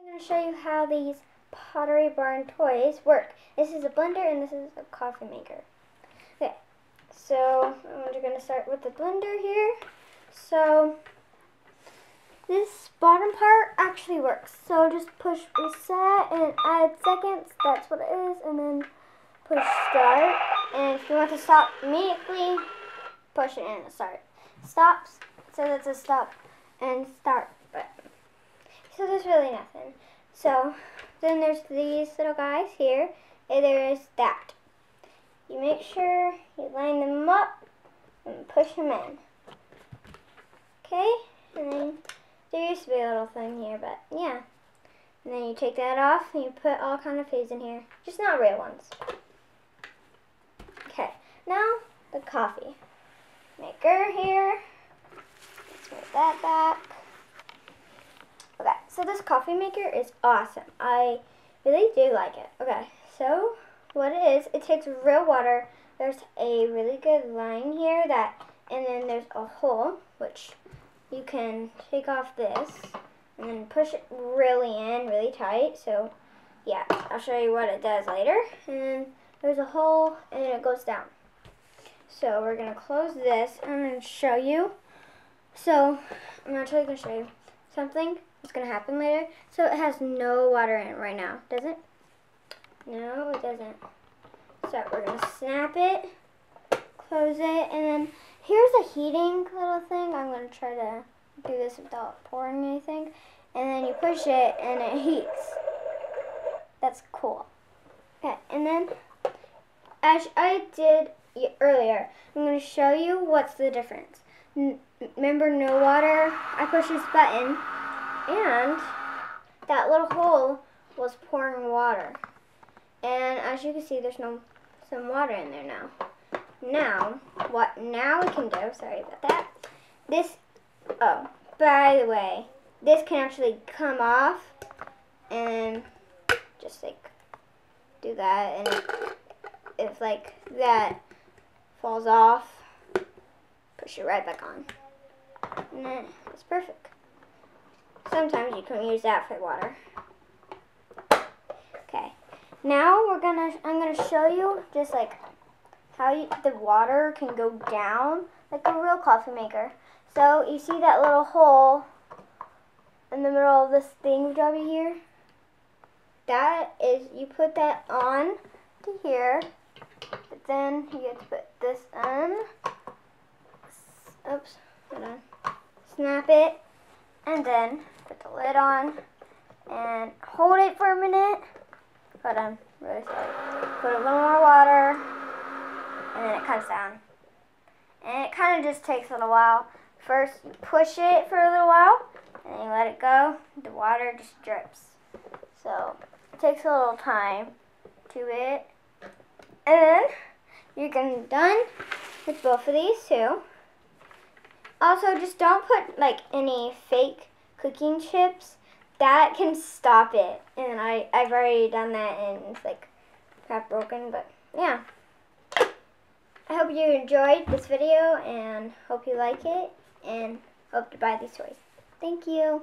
I'm going to show you how these Pottery Barn toys work. This is a blender and this is a coffee maker. Okay, so I'm going to start with the blender here. So this bottom part actually works. So just push reset and add seconds, that's what it is, and then push start. And if you want to stop immediately, push it and start. Stops, so that's a stop and start button. So there's really nothing. So then there's these little guys here, and there is that. You make sure you line them up and push them in. Okay, and then there used to be a little thing here, but yeah. And then you take that off and you put all kind of foods in here, just not real ones. Okay, now the coffee maker here. Let's move that back. Okay, so this coffee maker is awesome. I really do like it. Okay, so what it is, it takes real water. There's a really good line here that, and then there's a hole, which you can take off this and then push it really in, really tight. So yeah, I'll show you what it does later. And then there's a hole and it goes down. So we're to close this. Going to show you. So I'm actually to show you something that's going to happen later. So it has no water in it right now, does it? No, it doesn't. So we're going to snap it, close it, and then here's a heating little thing. I'm going to try to do this without pouring anything. And then you push it and it heats. That's cool. Okay, and then as I did earlier, I'm going to show you what's the difference. N remember no water? I push this button and that little hole was pouring water. And as you can see, there's no some water in there now. Now, what now we can do, sorry about that, this, oh, by the way, this can actually come off and just like do that and if, like that falls off, push it right back on. And it's perfect. Sometimes you can use that for water. Okay. Now we're gonna, I'm gonna show you just like how you, the water can go down like a real coffee maker. So you see that little hole in the middle of this thing over here? That is, you put that on to here, but then you have to put this on. Oops, hold on. Snap it, and then put the lid on, and hold it for a minute. But I'm really sorry. Put a little more water, and then it comes down. And it kind of just takes a little while. First, you push it for a little while, and then you let it go. The water just drips. So, it takes a little time to it. And then, you're going done with both of these too. Also, just don't put like any fake cooking chips. That can stop it. And I, I've already done that and it's like half broken, but yeah. I hope you enjoyed this video and hope you like it and hope to buy these toys. Thank you.